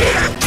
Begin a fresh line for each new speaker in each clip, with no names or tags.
Yeah.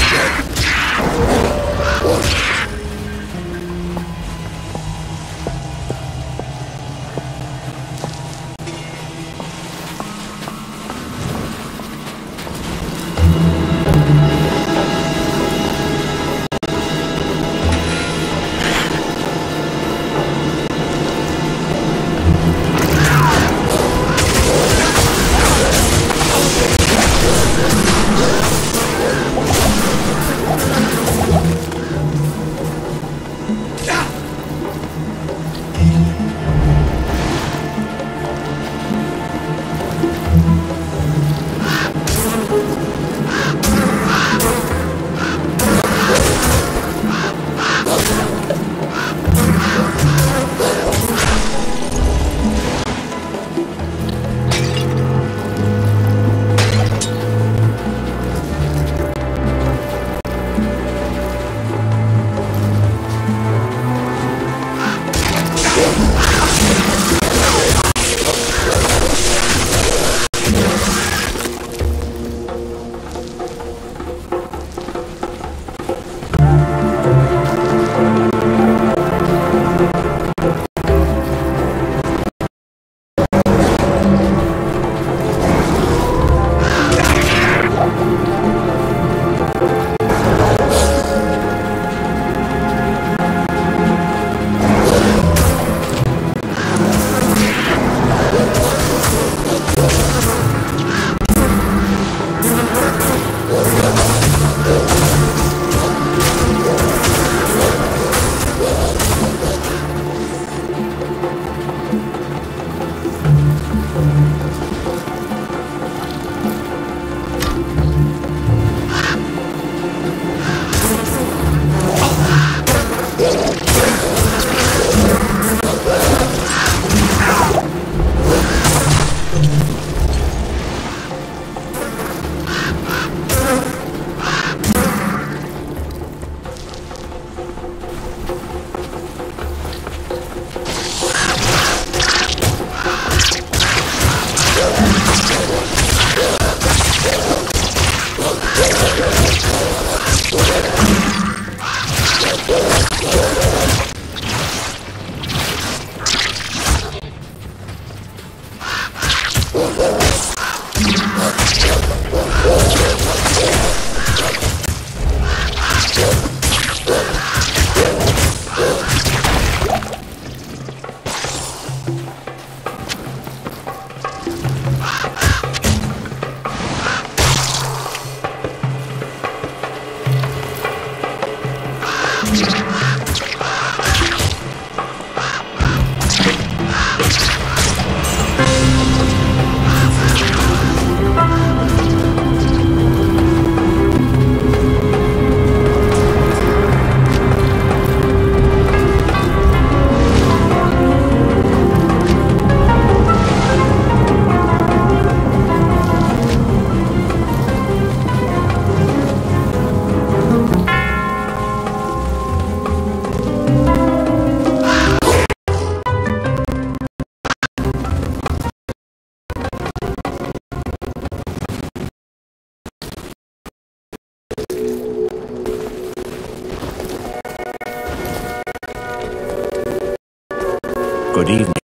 Good evening.